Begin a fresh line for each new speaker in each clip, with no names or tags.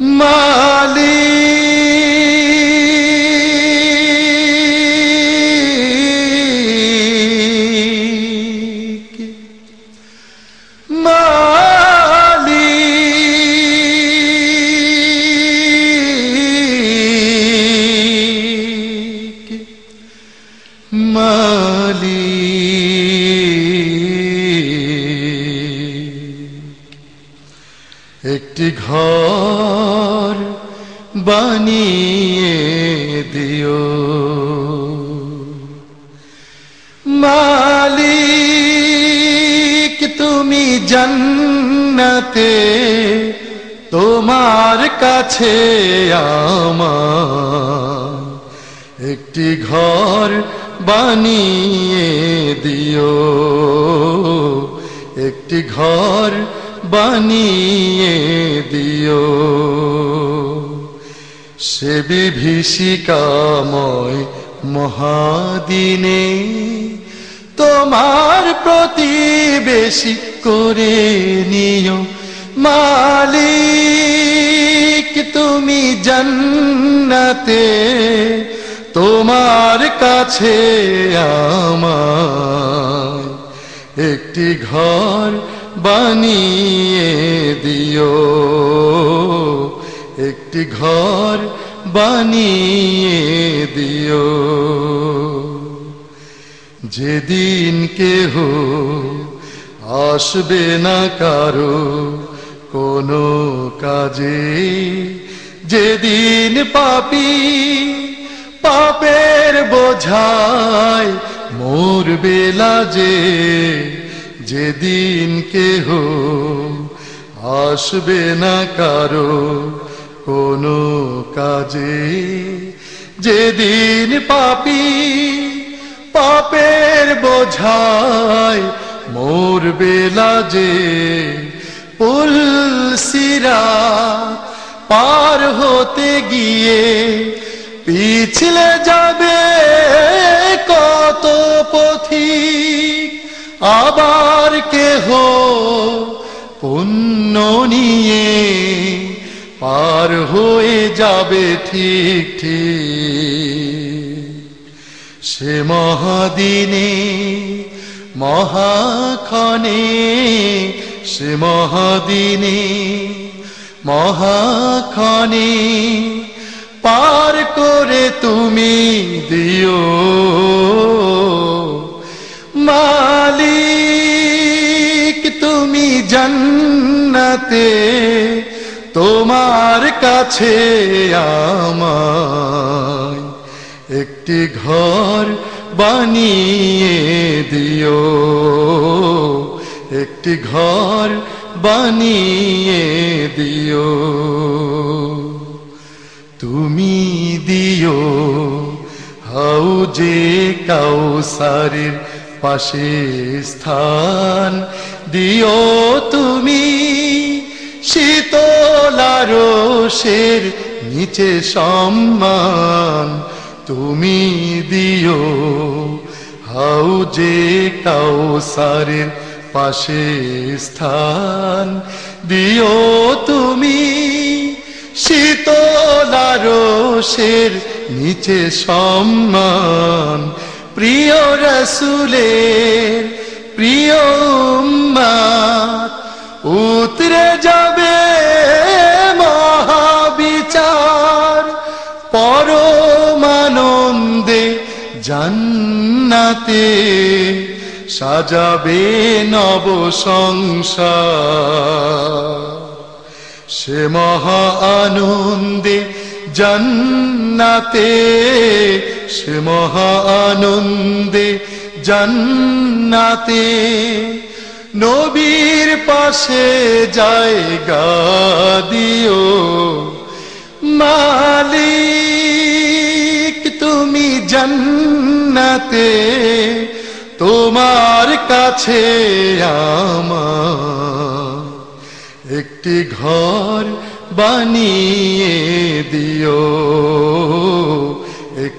মালিক মালিক একটি ঘর বানিয়ে দিও। মালিক, তুমি জান্নাতে, তোমার কাছে আমার একটি ঘর বানিয়ে দিও। একটি ঘর বানিয়ে দিও। সে বিভীষিকাময় মহাদিনে তোমার প্রতিবেশী করে নিও। মালিক, তুমি জান্নাতে, তোমার কাছে আমার একটি ঘর বানিয়ে দিও। একটি ঘর বানিয়ে দিও। যেদিন কেহ আসবে না কারও কোনো কাজে, যেদিন পাপি পাপের বোঝায় মোর বেলা যে যেদিন কেহ আসবে না কারও কোনো কাজে, যেদিন পাপি পাপের বোঝায় মোর বেলা যে পুল সিরা পার হতে গিয়ে পিছলে যাবে কত পথিক আবার কেহ পুণ্য নিয়ে পার হয়ে যাবে ঠিক ঠিক। সে মহাদিনে, মহাক্ষণে, সে মহাদিনে, মহাক্ষণে পার করে তুমি দিও। জান্নাতে তোমার কাছে আমায় একটি ঘর বানিয়ে দিও। একটি ঘর বানিয়ে দিও। তুমি দিও হাউজে কাউসারের পাশে স্থান দিও তুমি। শীতলারসের নিচে সম্মান তুমি দিও। হাউ হাউজে কাউসারের পাশে স্থান দিও তুমি। শীতলারসের নিচে সম্মান প্রিয় রসুলের প্রিয় উতরে যাবে মহাবিচার। পরমানন্দে জান্নাতে সাজাবে নব সংসার। সে মহা আনন্দে জান্নাতে সে মহা আনন্দে জান্নাতে নবীর পাশে জায়গা দিও। মালিক, তুমি জান্নাতে, তোমার কাছে আমার একটি ঘর বানিয়ে দিও।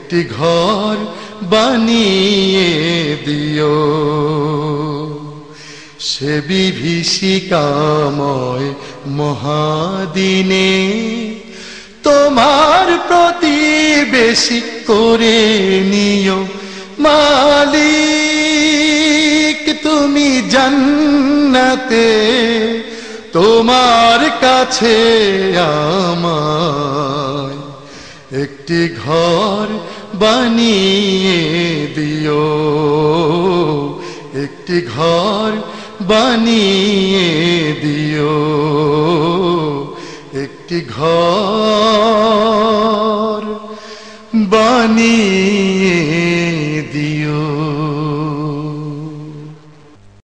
একটি ঘর বানিয়ে দিও। সে বিভীষিকাময় মহাদিনে তোমার প্রতি প্রতিবেশী করে নিও। মালিক, তুমি জান্নাতে, তোমার কাছে আমায় একটি ঘর বানিয়ে দিও। একটি ঘর বানিয়ে দিও। একটি ঘর বানিয়ে